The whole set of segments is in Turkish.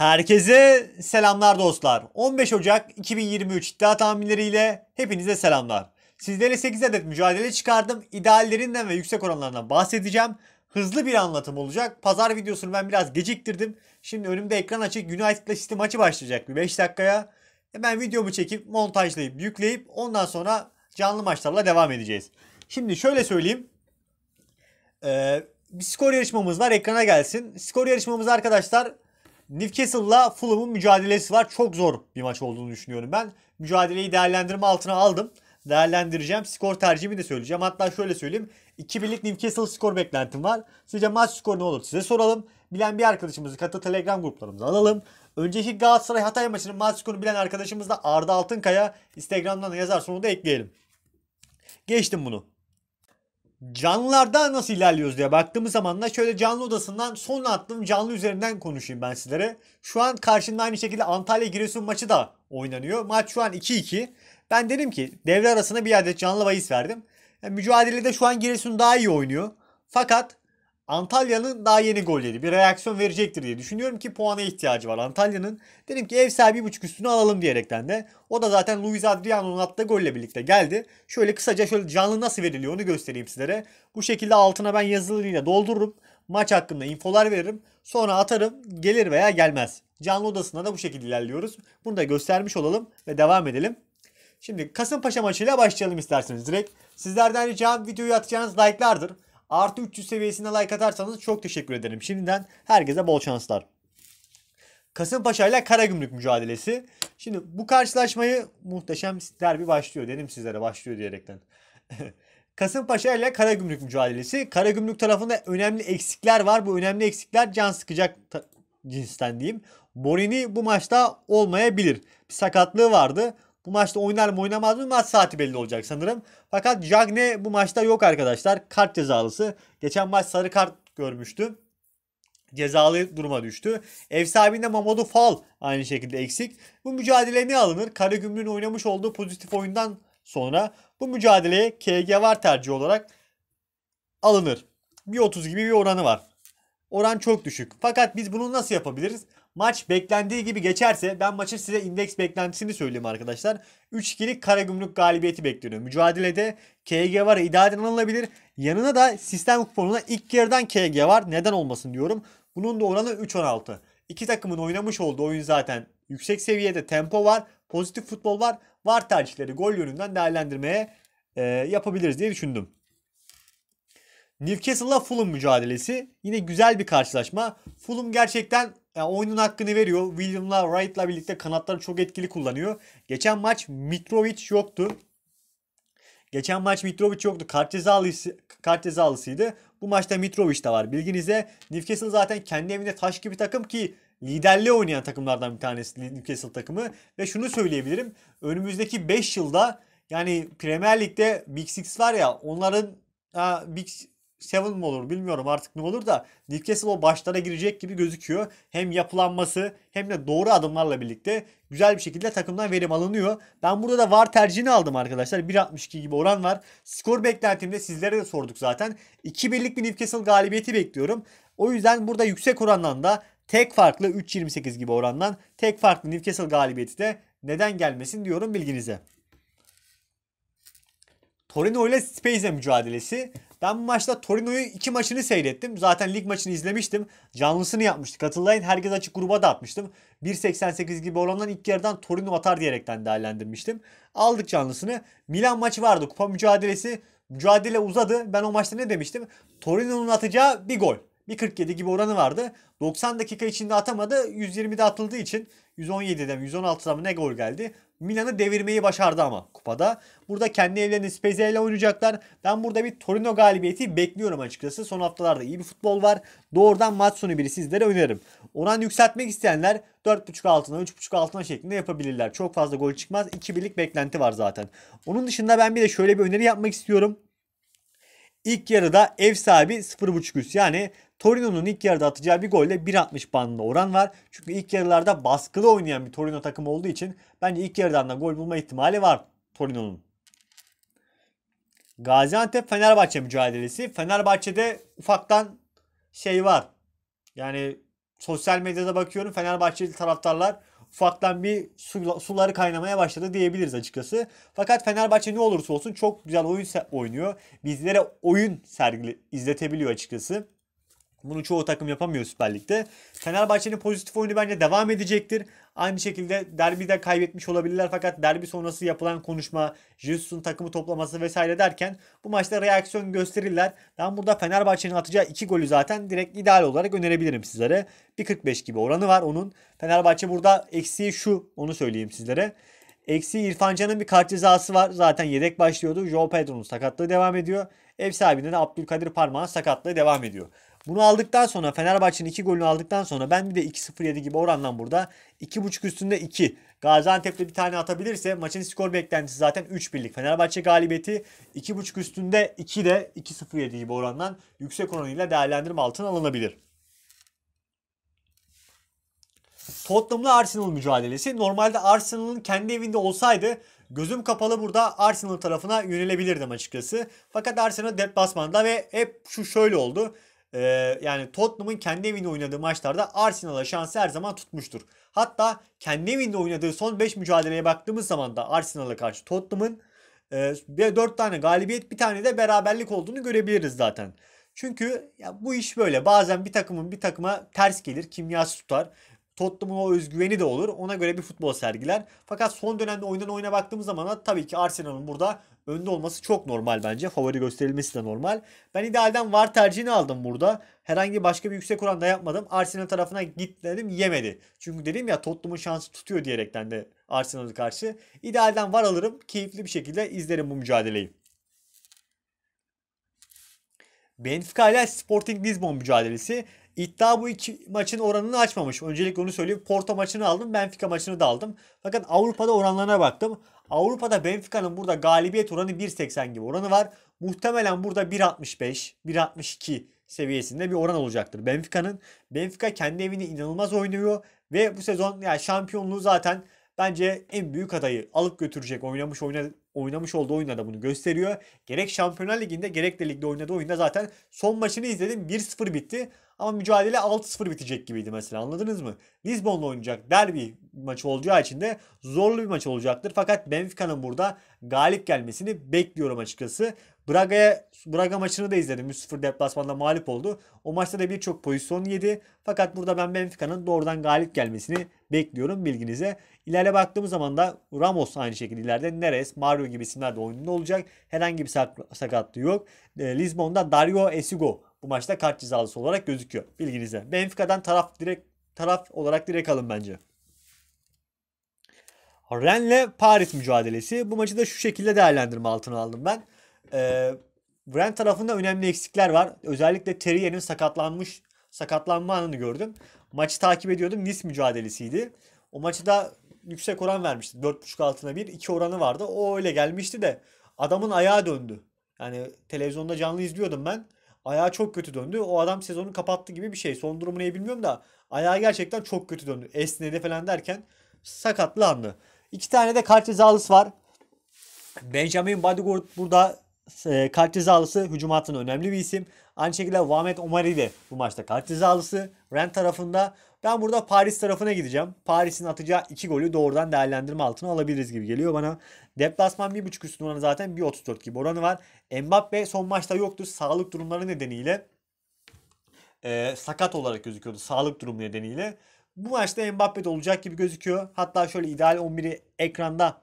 Herkese selamlar dostlar. 15 Ocak 2023 iddia tahminleriyle hepinize selamlar. Sizlere 8 adet mücadele çıkardım. İdeallerinden ve yüksek oranlarından bahsedeceğim. Hızlı bir anlatım olacak. Pazar videosunu ben biraz geciktirdim. Şimdi önümde ekran açık. United City maçı başlayacak bir 5 dakikaya. Hemen videomu çekip montajlayıp yükleyip ondan sonra canlı maçlarla devam edeceğiz. Şimdi şöyle söyleyeyim. Ee, bir skor yarışmamız var. Ekrana gelsin. Skor yarışmamız arkadaşlar Newcastle'la Fulham'ın mücadelesi var. Çok zor bir maç olduğunu düşünüyorum ben. Mücadeleyi değerlendirme altına aldım. Değerlendireceğim. Skor tercihimi de söyleyeceğim. Hatta şöyle söyleyeyim. 2-1'lik Newcastle skor beklentim var. Sizce maç skoru ne olur size soralım. Bilen bir arkadaşımızı katı Telegram gruplarımıza alalım. Önceki Galatasaray Hatay maçının maç skorunu bilen arkadaşımız da Arda Altınkaya. Instagram'dan yazar sonunda ekleyelim. Geçtim bunu. Canlılarda nasıl ilerliyoruz diye baktığımız zaman da şöyle canlı odasından son attığım canlı üzerinden konuşayım ben sizlere. Şu an karşında aynı şekilde Antalya Giresun maçı da oynanıyor. Maç şu an 2-2. Ben dedim ki devre arasında bir adet canlı bahis verdim. Yani mücadelede şu an Giresun daha iyi oynuyor. Fakat Antalya'nın daha yeni gol yedi. Bir reaksiyon verecektir diye düşünüyorum ki puana ihtiyacı var Antalya'nın. Dedim ki ev sahibi buçuk üstünü alalım diyerekten de. O da zaten Luis Adriano'nun attığı golle birlikte geldi. Şöyle kısaca şöyle canlı nasıl veriliyor onu göstereyim sizlere. Bu şekilde altına ben yazılıyla doldururum. Maç hakkında infolar veririm. Sonra atarım. Gelir veya gelmez. Canlı odasında da bu şekilde ilerliyoruz. Bunu da göstermiş olalım ve devam edelim. Şimdi Kasımpaşa maçıyla başlayalım isterseniz direkt. Sizlerden ricam videoyu atacağınız like'lardır. Artı 300 seviyesinde like atarsanız çok teşekkür ederim. Şimdiden herkese bol şanslar. Kasımpaşa ile Karagümrük mücadelesi. Şimdi bu karşılaşmayı muhteşem derbi başlıyor. Dedim sizlere başlıyor diyerekten. Kasımpaşa ile Karagümrük mücadelesi. Karagümrük tarafında önemli eksikler var. Bu önemli eksikler can sıkacak cinsten diyeyim. Borini bu maçta olmayabilir. Bir sakatlığı vardı. Bu maçta oynar mı oynamaz mı maç saati belli olacak sanırım. Fakat Jagne bu maçta yok arkadaşlar. Kart cezalısı. Geçen maç sarı kart görmüştü. Cezalı duruma düştü. Ev sahibinde Mamadou Fall aynı şekilde eksik. Bu mücadele ne alınır? Karagümrük'ün oynamış olduğu pozitif oyundan sonra bu mücadeleye KG var tercih olarak alınır. 1.30 gibi bir oranı var. Oran çok düşük. Fakat biz bunu nasıl yapabiliriz? Maç beklendiği gibi geçerse ben maçın size indeks beklentisini söyleyeyim arkadaşlar. 3-2'lik Karagümrük galibiyeti bekliyorum. Mücadelede KG var idareden alınabilir. Yanına da sistem kuponuna ilk yarıdan KG var. Neden olmasın diyorum. Bunun da oranı 3-16. İki takımın oynamış olduğu oyun zaten yüksek seviyede tempo var. Pozitif futbol var. Var tercihleri gol yönünden değerlendirmeye e, yapabiliriz diye düşündüm. Newcastle'la Fulham mücadelesi. Yine güzel bir karşılaşma. Fulham gerçekten yani oyunun hakkını veriyor. William'la Wright'la birlikte kanatları çok etkili kullanıyor. Geçen maç Mitrovic yoktu. Geçen maç Mitrovic yoktu. Kart, cezalısı, kart cezalısıydı. Bu maçta Mitrovic de var. Bilginize Newcastle zaten kendi evinde taş gibi takım ki liderliği oynayan takımlardan bir tanesi Newcastle takımı. Ve şunu söyleyebilirim. Önümüzdeki 5 yılda yani Premier Lig'de Big Six var ya onların ha, Big Seven mi olur bilmiyorum artık ne olur da Newcastle o başlara girecek gibi gözüküyor. Hem yapılanması hem de doğru adımlarla birlikte güzel bir şekilde takımdan verim alınıyor. Ben burada da VAR tercihini aldım arkadaşlar. 1.62 gibi oran var. Skor beklentimde sizlere de sorduk zaten. 2-1'lik bir Newcastle galibiyeti bekliyorum. O yüzden burada yüksek orandan da tek farklı 3.28 gibi orandan tek farklı Newcastle galibiyeti de neden gelmesin diyorum bilginize. Torino ile Spezia mücadelesi. Ben bu maçta Torino'yu iki maçını seyrettim. Zaten lig maçını izlemiştim. Canlısını yapmıştık. Hatırlayın herkes açık gruba da atmıştım. 1.88 gibi olandan ilk yarıdan Torino atar diyerekten değerlendirmiştim. Aldık canlısını. Milan maçı vardı. Kupa mücadelesi. Mücadele uzadı. Ben o maçta ne demiştim? Torino'nun atacağı bir gol. 1.47 gibi oranı vardı. 90 dakika içinde atamadı. 120'de atıldığı için 117'den 116'dan mı ne gol geldi. Milan'ı devirmeyi başardı ama kupada. Burada kendi evlerinde Spezia ile oynayacaklar. Ben burada bir Torino galibiyeti bekliyorum açıkçası. Son haftalarda iyi bir futbol var. Doğrudan maç sonu biri sizlere öneririm. Oran yükseltmek isteyenler 4.5 altına 3.5 altına şeklinde yapabilirler. Çok fazla gol çıkmaz. 2 birlik beklenti var zaten. Onun dışında ben bir de şöyle bir öneri yapmak istiyorum. İlk yarıda ev sahibi 0.5 üst yani Torino'nun ilk yarıda atacağı bir golle 1.60 bandında oran var. Çünkü ilk yarılarda baskılı oynayan bir Torino takımı olduğu için bence ilk yarıdan da gol bulma ihtimali var Torino'nun. Gaziantep Fenerbahçe mücadelesi. Fenerbahçe'de ufaktan şey var. Yani sosyal medyada bakıyorum Fenerbahçeli taraftarlar ufaktan bir su, suları kaynamaya başladı diyebiliriz açıkçası. Fakat Fenerbahçe ne olursa olsun çok güzel oyun oynuyor. Bizlere oyun sergili izletebiliyor açıkçası. Bunu çoğu takım yapamıyor Süper Lig'de. Fenerbahçe'nin pozitif oyunu bence devam edecektir. Aynı şekilde derbide kaybetmiş olabilirler fakat derbi sonrası yapılan konuşma, Jesus'un takımı toplaması vesaire derken bu maçta reaksiyon gösterirler. Ben burada Fenerbahçe'nin atacağı 2 golü zaten direkt ideal olarak önerebilirim sizlere. 1.45 gibi oranı var onun. Fenerbahçe burada eksiği şu onu söyleyeyim sizlere. Eksi İrfan Can'ın bir kart cezası var. Zaten yedek başlıyordu. Joe Pedro'nun sakatlığı devam ediyor. Ev sahibinde de Abdülkadir Parmağan sakatlığı devam ediyor. Bunu aldıktan sonra Fenerbahçe'nin 2 golünü aldıktan sonra ben bir de 2-0-7 gibi orandan burada 2.5 üstünde 2. Gaziantep'te bir tane atabilirse maçın skor beklentisi zaten 3 birlik. Fenerbahçe galibiyeti 2.5 üstünde 2 de 2-0-7 gibi orandan yüksek oranıyla değerlendirme altına alınabilir. Tottenham'la Arsenal mücadelesi. Normalde Arsenal'ın kendi evinde olsaydı gözüm kapalı burada Arsenal tarafına yönelebilirdim açıkçası. Fakat Arsenal deplasmanda ve hep şu şöyle oldu. Ee, yani Tottenham'ın kendi evinde oynadığı maçlarda Arsenal'a şansı her zaman tutmuştur. Hatta kendi evinde oynadığı son 5 mücadeleye baktığımız zaman da Arsenal'a karşı Tottenham'ın e, 4 tane galibiyet bir tane de beraberlik olduğunu görebiliriz zaten. Çünkü ya bu iş böyle. Bazen bir takımın bir takıma ters gelir, kimyası tutar. Tottenham'ın o özgüveni de olur. Ona göre bir futbol sergiler. Fakat son dönemde oyundan oyuna baktığımız zaman da tabii ki Arsenal'ın burada önde olması çok normal bence. Favori gösterilmesi de normal. Ben idealden var tercihini aldım burada. Herhangi başka bir yüksek oranda yapmadım. Arsenal tarafına git dedim yemedi. Çünkü dedim ya Tottenham'ın şansı tutuyor diyerekten de Arsenal'a karşı. İdealden var alırım. Keyifli bir şekilde izlerim bu mücadeleyi. Benfica ile Sporting Lisbon mücadelesi. İddia bu iki maçın oranını açmamış. Öncelikle onu söyleyeyim. Porto maçını aldım. Benfica maçını da aldım. Fakat Avrupa'da oranlarına baktım. Avrupa'da Benfica'nın burada galibiyet oranı 1.80 gibi oranı var. Muhtemelen burada 1.65, 1.62 seviyesinde bir oran olacaktır Benfica'nın. Benfica kendi evinde inanılmaz oynuyor ve bu sezon yani şampiyonluğu zaten bence en büyük adayı alıp götürecek oynamış oyna, oynamış olduğu oyunda da bunu gösteriyor. Gerek Şampiyonlar Ligi'nde gerek de ligde oynadığı oyunda zaten son maçını izledim 1-0 bitti. Ama mücadele 6-0 bitecek gibiydi mesela anladınız mı? Lisbon'la oynayacak derbi maçı olacağı için de zorlu bir maç olacaktır. Fakat Benfica'nın burada galip gelmesini bekliyorum açıkçası. Braga'ya Braga maçını da izledim. 3-0 deplasmanda mağlup oldu. O maçta da birçok pozisyon yedi. Fakat burada ben Benfica'nın doğrudan galip gelmesini bekliyorum bilginize. İleride baktığımız zaman da Ramos aynı şekilde ileride Neres, Mario gibi isimler de oyununda olacak. Herhangi bir sakatlığı yok. E, Lisbon'da Dario Esigo bu maçta kart cezalısı olarak gözüküyor. Bilginize. Benfica'dan taraf direkt taraf olarak direkt alın bence. Rennes'le Paris mücadelesi. Bu maçı da şu şekilde değerlendirme altına aldım ben. Ee, Rennes tarafında önemli eksikler var. Özellikle Terrier'in sakatlanmış sakatlanma anını gördüm. Maçı takip ediyordum. Nice mücadelesiydi. O maçı da yüksek oran vermişti. 4.5 altına 1. 2 oranı vardı. O öyle gelmişti de adamın ayağı döndü. Yani televizyonda canlı izliyordum ben. Ayağı çok kötü döndü. O adam sezonu kapattı gibi bir şey. Son durumu ne bilmiyorum da ayağı gerçekten çok kötü döndü. Esnedi falan derken sakatlandı. İki tane de kart cezalısı var. Benjamin Badigord burada e, kart cezalısı hücum hattının önemli bir isim. Aynı şekilde Vamet Omari de bu maçta kart cezalısı. Ren tarafında. Ben burada Paris tarafına gideceğim. Paris'in atacağı iki golü doğrudan değerlendirme altına alabiliriz gibi geliyor bana. Deplasman 1.5 üstün oranı zaten 1.34 gibi oranı var. Mbappe son maçta yoktu. Sağlık durumları nedeniyle e, sakat olarak gözüküyordu. Sağlık durumu nedeniyle. Bu maçta Mbappe de olacak gibi gözüküyor. Hatta şöyle ideal 11'i ekranda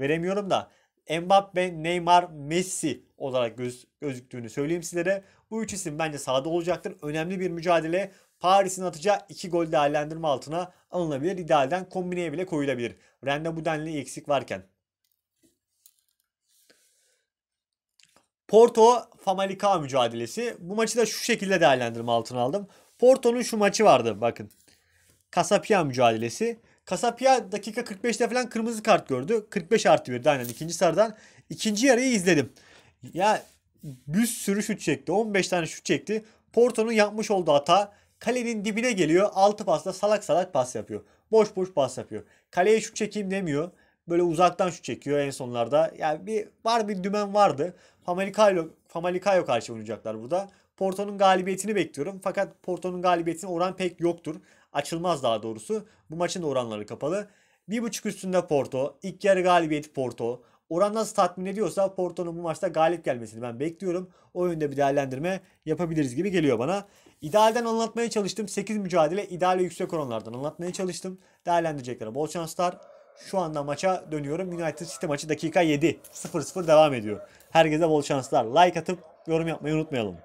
veremiyorum da Mbappe, Neymar, Messi olarak göz, gözüktüğünü söyleyeyim sizlere. Bu üç isim bence sahada olacaktır. Önemli bir mücadele. Paris'in atacağı 2 gol değerlendirme altına alınabilir. İdealden kombineye bile koyulabilir. Rende bu denli eksik varken. Porto Famalicão mücadelesi. Bu maçı da şu şekilde değerlendirme altına aldım. Porto'nun şu maçı vardı bakın. Casapia mücadelesi. Casapia dakika 45'te falan kırmızı kart gördü. 45 artı verdi aynen ikinci sarıdan. İkinci yarıyı izledim. Ya bir sürü şut çekti. 15 tane şut çekti. Porto'nun yapmış olduğu hata kalenin dibine geliyor. 6 pasla salak salak pas yapıyor. Boş boş pas yapıyor. Kaleye şut çekeyim demiyor. Böyle uzaktan şut çekiyor en sonlarda. Yani bir var bir dümen vardı. Famalicao, Famalicao karşı oynayacaklar burada. Porto'nun galibiyetini bekliyorum. Fakat Porto'nun galibiyetine oran pek yoktur. Açılmaz daha doğrusu. Bu maçın da oranları kapalı. 1.5 üstünde Porto. İlk yarı galibiyeti Porto. Oran nasıl tatmin ediyorsa Porto'nun bu maçta galip gelmesini ben bekliyorum. O yönde bir değerlendirme yapabiliriz gibi geliyor bana. İdealden anlatmaya çalıştım. 8 mücadele ideal ve yüksek oranlardan anlatmaya çalıştım. Değerlendireceklere bol şanslar. Şu anda maça dönüyorum. United City maçı dakika 7. 0-0 devam ediyor. Herkese bol şanslar. Like atıp yorum yapmayı unutmayalım.